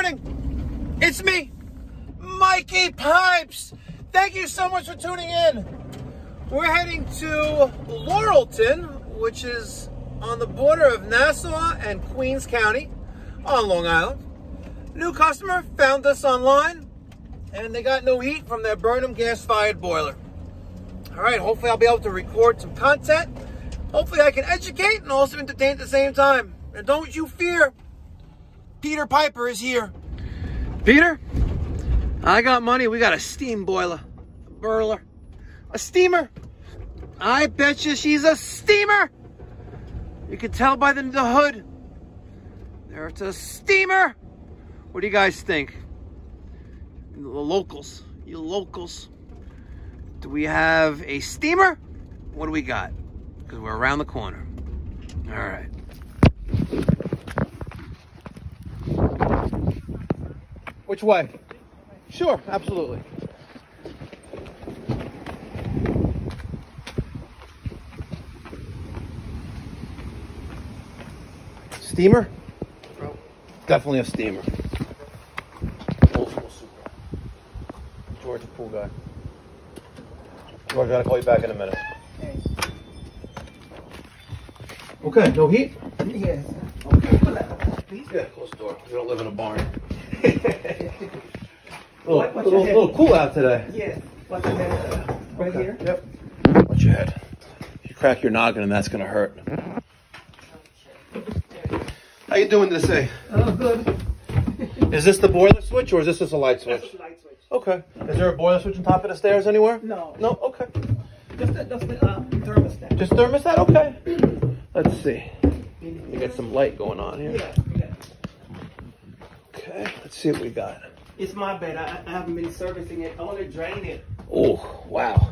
morning. It's me, Mikey Pipes. Thank you so much for tuning in. We're heading to Laurelton, which is on the border of Nassau and Queens County on Long Island. New customer found us online and they got no heat from their Burnham gas fired boiler. All right, hopefully I'll be able to record some content. Hopefully I can educate and also entertain at the same time. And don't you fear, Peter Piper is here. Peter, I got money. We got a steam boiler, a burler, a steamer. I bet you she's a steamer. You can tell by the, the hood. There's a steamer. What do you guys think? The locals, you locals. Do we have a steamer? What do we got? Because we're around the corner. All right. Which way? Sure, absolutely. Steamer? Definitely a steamer. Old school super. George, a cool guy. George, I gotta call you back in a minute. Okay, no heat? Yes. Please? Yeah, close the door. We don't live in a barn. little, little, your head? little cool out today. Yes. What's the name? Right here? Yep. Watch your head. If you crack your noggin, and that's gonna hurt. How you doing today? Oh, good. Is this the boiler switch or is this just a light switch? That's light switch. Okay. Is there a boiler switch on top of the stairs anywhere? No. No. Okay. Just the, just the uh, thermostat. Just thermostat. Okay. Let's see. You get some light going on here. Yeah. Okay. Let's see what we got. It's my bed. I, I haven't been servicing it. I want to drain it. Oh, wow.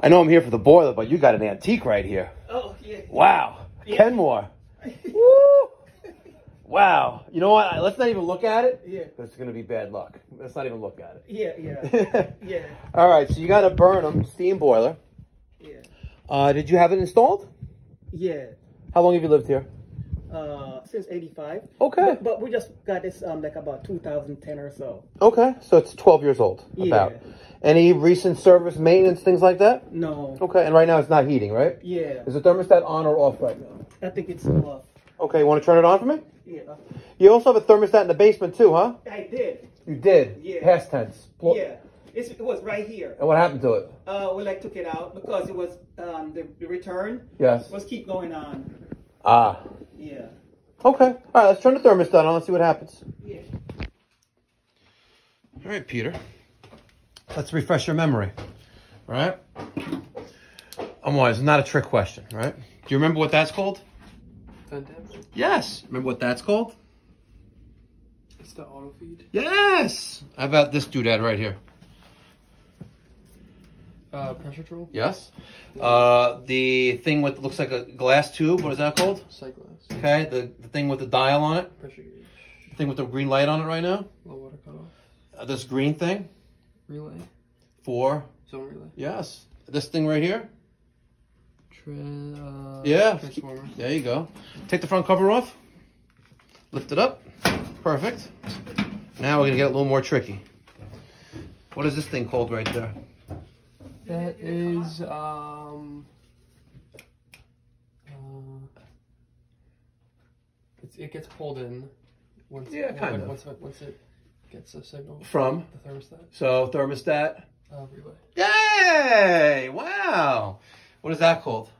I know I'm here for the boiler, but you got an antique right here. Oh, yeah. Wow. Yeah. Kenmore. Woo. Wow. You know what? Let's not even look at it. Yeah. It's going to be bad luck. Let's not even look at it. Yeah, yeah, yeah, All right. So you got to Burnham, steam boiler. yeah. Uh, did you have it installed? Yeah. How long have you lived here? Uh, since 85. Okay. But, but we just got this um like about 2010 or so. Okay. So it's 12 years old. About. Yeah. Any recent service, maintenance, things like that? No. Okay. And right now it's not heating, right? Yeah. Is the thermostat on or off right now? I think it's off. Okay. You want to turn it on for me? Yeah. You also have a thermostat in the basement too, huh? I did. You did. Yeah. Past tense. Pl- Yeah. It's, it was right here. And what happened to it? Uh, well, I took it out because it was um the, the return Yes. was keep going on. Ah. Yeah. Okay. All right. Let's turn the thermostat on. Let's see what happens. Yeah. All right, Peter. Let's refresh your memory. All right. I'm wise. Not a trick question, right? Do you remember what that's called? Yes. Remember what that's called? It's the auto feed. Yes. How about this doodad right here? Uh, pressure tool? Yes. Uh, the thing with looks like a glass tube. What is that called? Sight glass. Okay. The the thing with the dial on it. Pressure gauge. The thing with the green light on it right now. Low water cutoff. Uh, this green thing Relay. Four. Zone relay. yes. This thing right here. Tra- uh, Yeah. Transformer. There you go. Take the front cover off. Lift it up. Perfect. Now we're gonna get a little more tricky. What is this thing called right there? That is um. Uh, it's, it gets pulled in. Once, Yeah, kind of. once, Once, once it gets a signal. From the thermostat. so thermostat. Uh, relay. Yay! Wow. What is that called?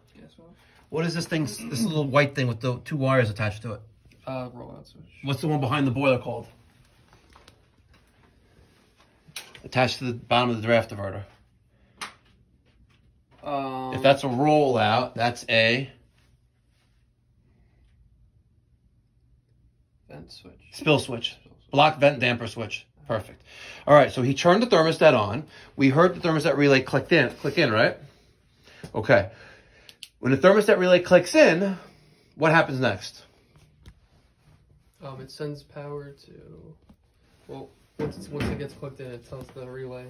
What is this thing? This little white thing with the two wires attached to it. Uh, rollout switch. What's the one behind the boiler called? Attached to the bottom of the draft diverter. Um, If that's a rollout, that's a vent switch. spill switch. Block vent damper switch. Perfect. All right, so he turned the thermostat on. We heard the thermostat relay clicked in, click in, right? Okay. When the thermostat relay clicks in, what happens next? Um, it sends power to. Well, once it's, once it gets plugged in, it tells the relay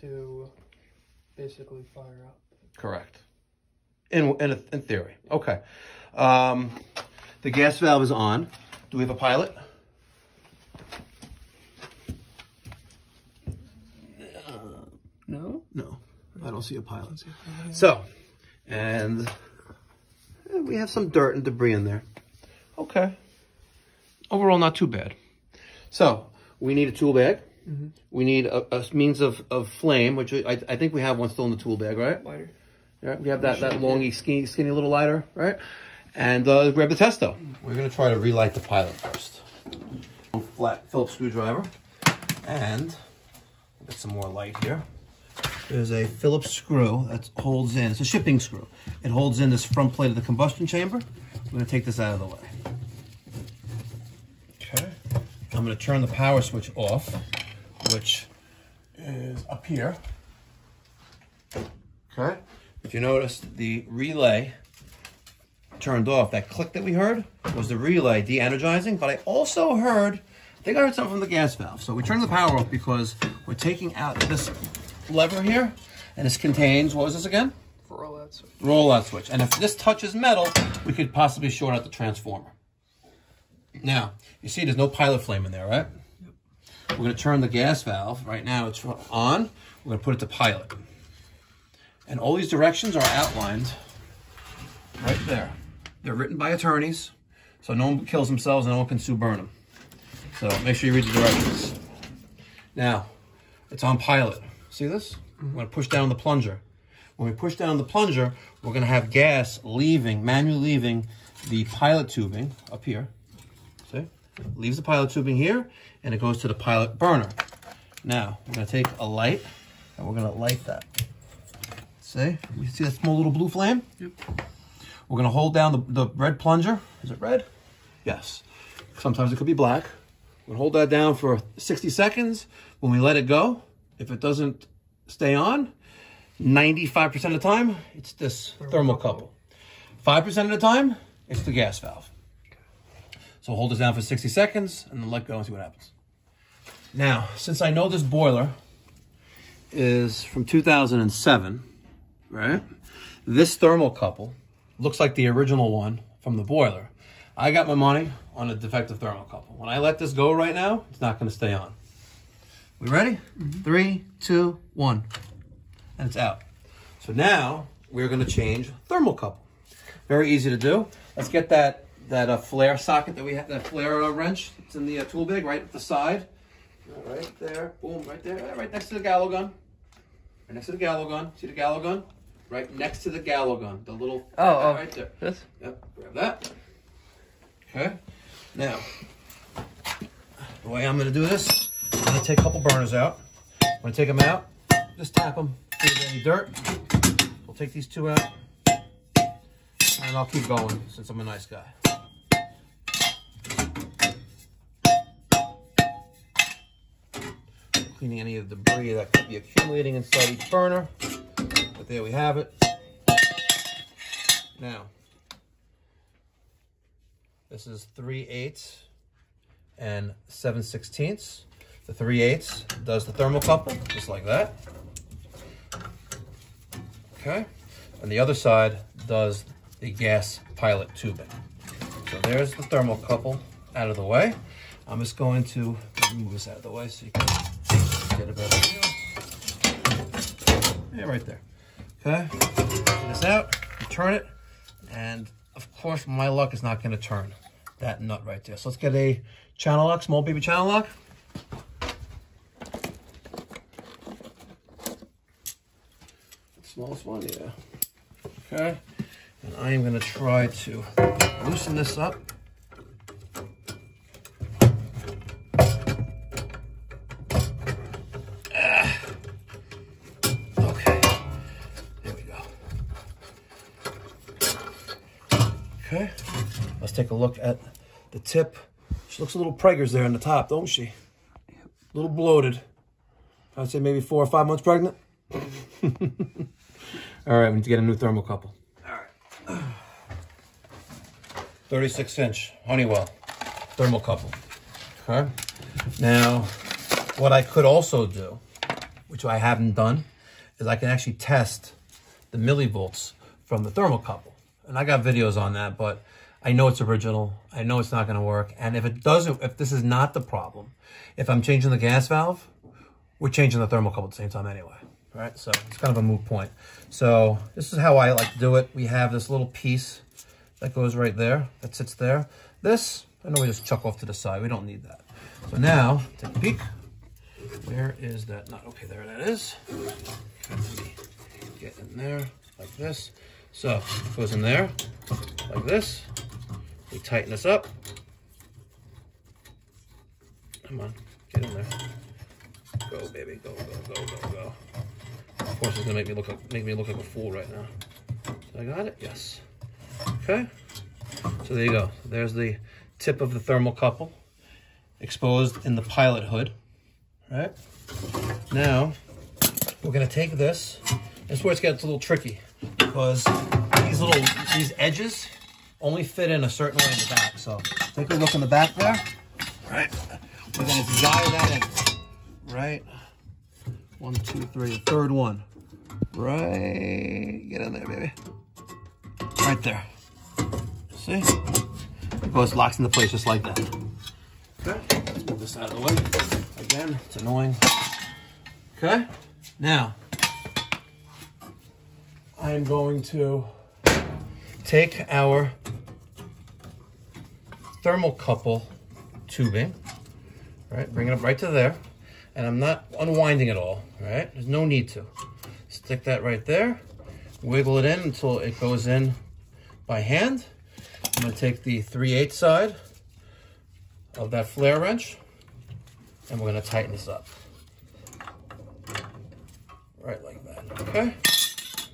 to basically fire up. Correct. In in, in theory. Okay. Um, the gas valve is on. Do we have a pilot? No? No, I don't see a pilot. So, and we have some dirt and debris in there. Okay. Overall, not too bad. So, we need a tool bag. We need a, a means of, of flame, which I, I think we have one still in the tool bag, right? Lighter. Right, we have that, that longy, skinny, skinny little lighter, right? And uh, grab the testo. We're going to try to relight the pilot first. Flat Phillips screwdriver. And get some more light here. There's a Phillips screw that holds in, it's a shipping screw. It holds in this front plate of the combustion chamber. I'm going to take this out of the way. Okay. I'm going to turn the power switch off, which is up here. Okay. If you notice, the relay turned off. That click that we heard was the relay de-energizing, but I also heard, I think I heard something from the gas valve. So we turned the power off because we're taking out this lever here, and this contains, what was this again? For all that. So Roll-out switch. And if this touches metal, we could possibly short out the transformer. Now, you see there's no pilot flame in there, right? We're going to turn the gas valve. Right now it's on. We're going to put it to pilot. And all these directions are outlined right there. They're written by attorneys, so no one kills themselves and no one can sue Burnham. So make sure you read the directions. Now, it's on pilot. See this? I'm going to push down the plunger. When we push down the plunger, we're going to have gas leaving, manually leaving the pilot tubing up here. Leaves the pilot tubing here, and it goes to the pilot burner. Now, we're going to take a light, and we're going to light that. See? You see that small little blue flame? Yep. We're going to hold down the, the red plunger. Is it red? Yes. Sometimes it could be black. We're to hold that down for 60 seconds. When we let it go, if it doesn't stay on, 95% of the time, it's this thermocouple. 5% of the time, it's the gas valve. So hold this down for 60 seconds and then let go and see what happens. Now, since I know this boiler is from 2007, right? This thermocouple looks like the original one from the boiler. I got my money on a defective thermocouple. When I let this go right now, it's not going to stay on. We ready? Mm-hmm. Three, two, one. And it's out. So now we're going to change thermocouple. Very easy to do. Let's get that that uh, flare socket that we have, that flare uh, wrench. It's in the uh, tool bag right at the side. Right there. Boom, right there. Right next to the gallo gun. Right next to the gallo gun. See the gallo gun? Right next to the gallo gun. The little. Oh, oh. Right there. This? Yep, grab that. Okay. Now, the way I'm going to do this, I'm going to take a couple burners out. I'm going to take them out, just tap them, see if any dirt. We'll take these two out, and I'll keep going since I'm a nice guy. Cleaning any of the debris that could be accumulating inside each burner. But there we have it. Now, this is 3 eighths and 7 sixteenths. The 3 eighths does the thermocouple, just like that. Okay. And the other side does the gas pilot tubing. So there's the thermocouple out of the way. I'm just going to move this out of the way so you can get a better view. Yeah, right there. Okay. Get this out, turn it, and of course, my luck is not going to turn that nut right there. So let's get a channel lock, small baby channel lock. Smallest one, yeah. Okay. And I am going to try to loosen this up. Okay. Let's take a look at the tip. She looks a little preggers there on the top, don't she? A little bloated. I'd say maybe four or five months pregnant. All right, we need to get a new thermocouple. All right. 36 inch Honeywell thermocouple. Okay. Now, what I could also do, which I haven't done, is I can actually test the millivolts from the thermocouple. And I got videos on that, but I know it's original. I know it's not going to work. And if it doesn't, if this is not the problem, if I'm changing the gas valve, we're changing the thermocouple at the same time anyway. Right? So it's kind of a moot point. So this is how I like to do it. We have this little piece that goes right there, that sits there. This, I know we just chuck off to the side. We don't need that. So now, take a peek. Where is that? Not okay, there that is. Get in there like this. So it goes in there like this. We tighten this up. Come on, get in there. Go, baby, go, go, go, go, go. Of course, it's gonna make me look like make me look like a fool right now. I got it. Yes. Okay. So there you go. There's the tip of the thermocouple exposed in the pilot hood. Right. Now we're gonna take this. This is where it gets a little tricky because these little these edges only fit in a certain way in the back. So take a look in the back there. Right. We're gonna dial that in. Right. One, two, three. Third one. Right. Get in there, baby. Right there. See? It goes locks into place just like that. Okay. Let's move this out of the way. Again, it's annoying. Okay. Now, I'm going to take our thermocouple tubing, right? Bring it up right to there. And I'm not unwinding it all, right? There's no need to. Stick that right there. Wiggle it in until it goes in by hand. I'm gonna take the 3 8 side of that flare wrench and we're gonna tighten this up. Right like that, okay?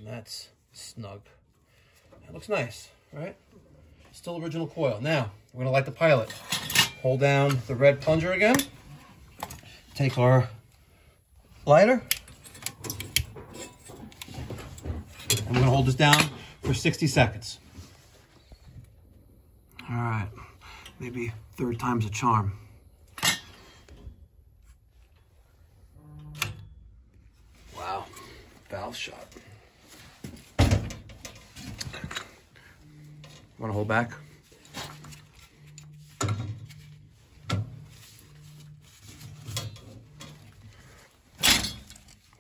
And that's snug. That looks nice, right? Still original coil. Now, we're gonna light the pilot. Hold down the red plunger again. Take our lighter. We're gonna hold this down for 60 seconds. All right, maybe third time's a charm. Wow, valve shot. Want to hold back?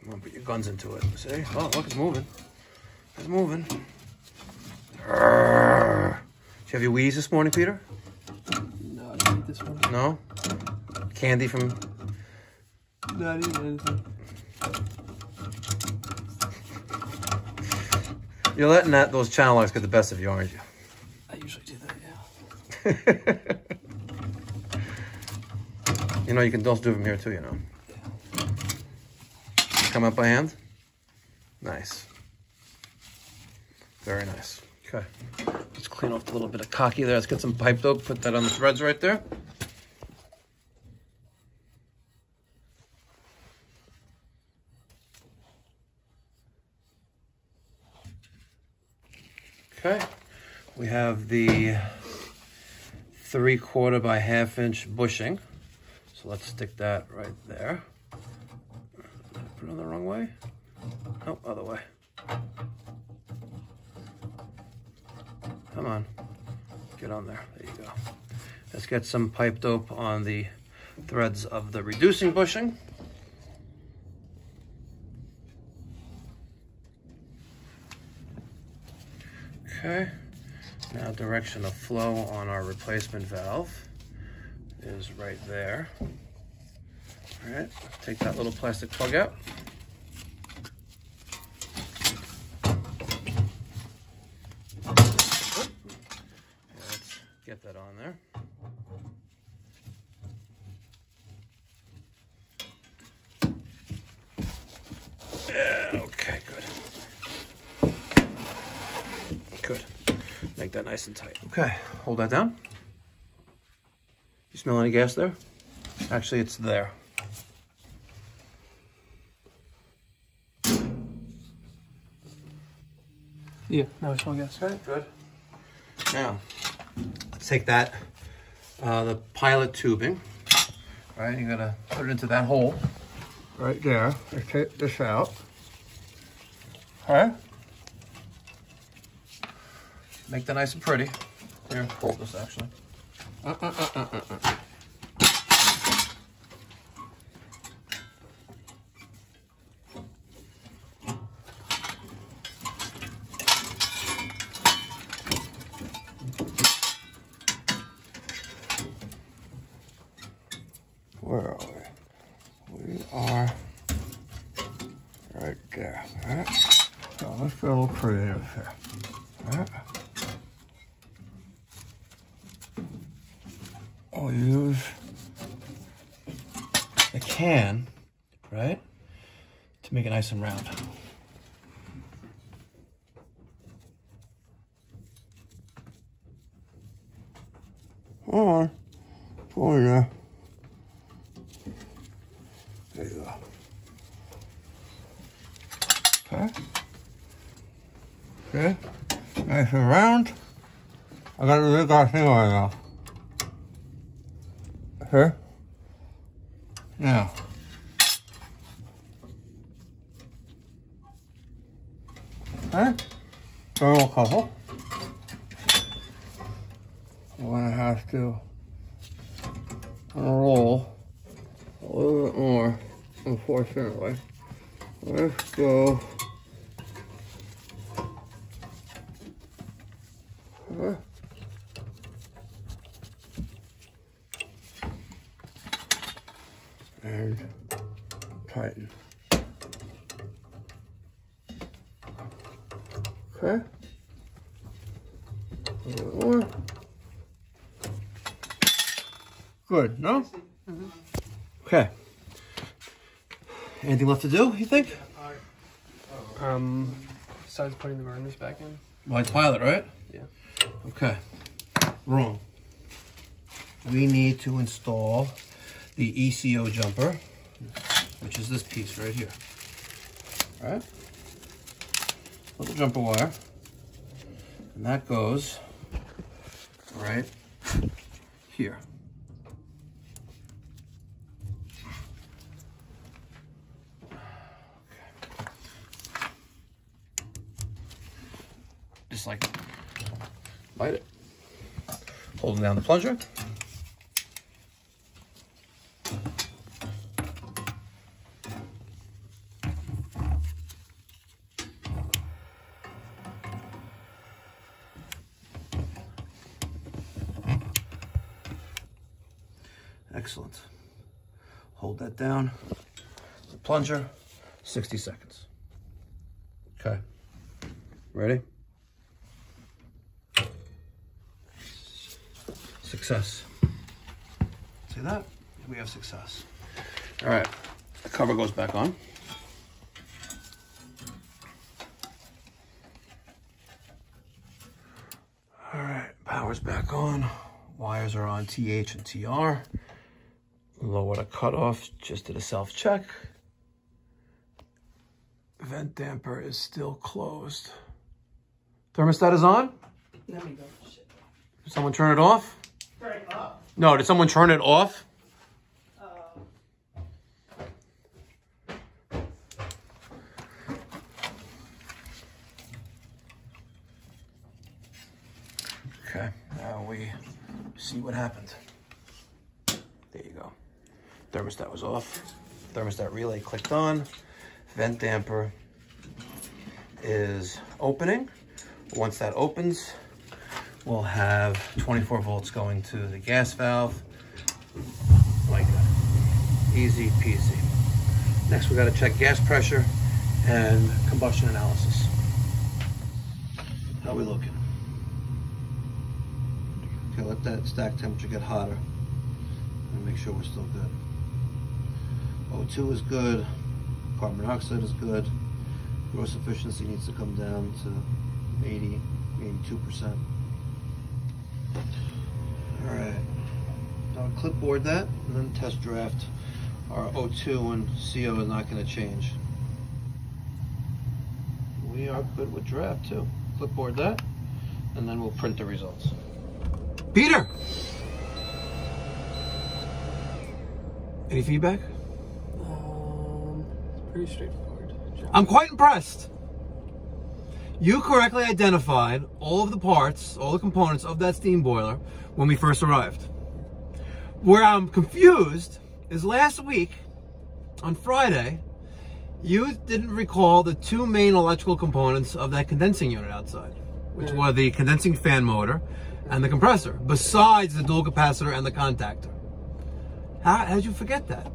Come on, put your guns into it. See? Oh, look, it's moving. It's moving. Arrgh. Did you have your wheeze this morning, Peter? No, I didn't this one. No? Candy from... No, I didn't anything. You're letting that those channel locks get the best of you, aren't you? I usually do that, yeah. You know, you can also do them here too, you know. Come up by hand? Nice. Very nice. Okay. Let's clean off the little bit of cocky there. Let's get some pipe dope. Put that on the threads right there. Okay. We have the three quarter by half inch bushing. So let's stick that right there. Put it on the wrong way? No, other way. Come on. Get on there. There you go. Let's get some pipe dope on the threads of the reducing bushing. Okay. Direction of flow on our replacement valve is right there. All right, take that little plastic plug out. Let's get that on there. Yeah, okay, good. Good. Make that nice and tight. Okay, hold that down. You smell any gas there? Actually, it's there. Yeah, no, I smell gas. Okay, good. Now, let's take that, uh, the pilot tubing, Right, you're gonna put it into that hole right there. Let's take this out. Okay. Make that nice and pretty. Here, hold this actually. Uh, uh, uh, uh, uh, uh. Where are we? We are right there. Right? So let's be a little creative here. Right? I'll use a can, right, to make it nice and round. Or, oh yeah. There you go. Okay. Okay. Nice and round. I got a big ass thing right now. Okay. Now. Okay. Thermocouple. I'm gonna have to unroll a little bit more, unfortunately. Let's go. Okay. And tighten. Okay. A little bit more. Good, no? Okay. Anything left to do, you think? Um, besides putting the burners back in. White pilot, right? Yeah. Okay. Wrong. We need to install the ECO jumper, which is this piece right here. All right? Little jumper wire. And that goes right here. Just like light it. Holding down the plunger. Excellent. Hold that down. The plunger, 60 seconds. Okay. Ready? Success. See that? We have success. All right, the cover goes back on. All right, power's back on. Wires are on TH and TR. Low water cutoff, just did a self check. Vent damper is still closed. Thermostat is on? Let me go. Someone turn it off? No, did someone turn it off? Okay, now we see what happened. There you go. Thermostat was off. Thermostat relay clicked on. Vent damper is opening. Once that opens, we'll have 24 volts going to the gas valve like that. Easy peasy. Next, we got to check gas pressure and combustion analysis. How we looking? Okay, let that stack temperature get hotter and make sure we're still good. O2 is good, carbon monoxide is good, gross efficiency needs to come down to 80, 82%. All right, now clipboard that and then test draft. Our O2 and CO is not going to change. We are good with draft too. Clipboard that and then we'll print the results. Peter! Any feedback? Um, it's pretty straightforward. Job. I'm quite impressed. You correctly identified all of the parts, all the components of that steam boiler when we first arrived. Where I'm confused is last week, on Friday, you didn't recall the two main electrical components of that condensing unit outside, which Yeah. were the condensing fan motor and the compressor, besides the dual capacitor and the contactor. How, did you forget that?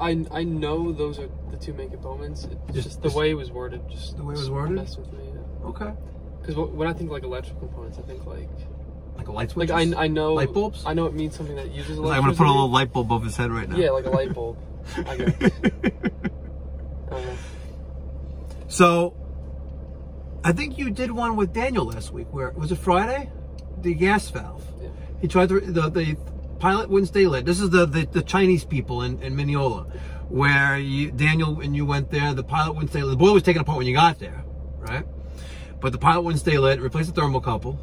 I I know those are the two main components. It's Just- just, the way it was worded. Just The way it was worded? messed with me. Okay. Because when I think like electrical components, I think like Like a light switch. like? I I know Light bulbs? I know it means something that uses I'm gonna put a little light bulb above his head right now. Yeah, like a light bulb. I guess. I don't know. So, I think you did one with Daniel last week. Where was it Friday? The gas valve. Yeah. He tried to the the pilot wouldn't stay lit. This is the the, the Chinese people in, in Mineola, where you Daniel and you went there. The pilot wouldn't stay lit. The boiler was taken apart when you got there, right? But the pilot wouldn't stay lit. Replace the thermocouple.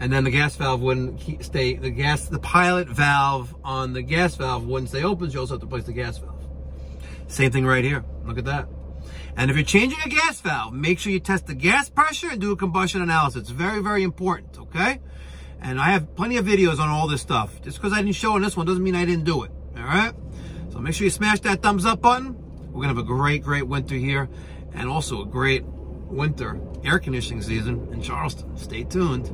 And then the gas valve wouldn't stay. The gas, the pilot valve on the gas valve wouldn't stay open. So you also have to replace the gas valve. Same thing right here. Look at that. And if you're changing a gas valve, make sure you test the gas pressure and do a combustion analysis. It's very, very important, okay? And I have plenty of videos on all this stuff. Just because I didn't show on this one doesn't mean I didn't do it, all right? So make sure you smash that thumbs up button. We're to have a great, great winter here and also a great winter air conditioning season in Charleston. Stay tuned.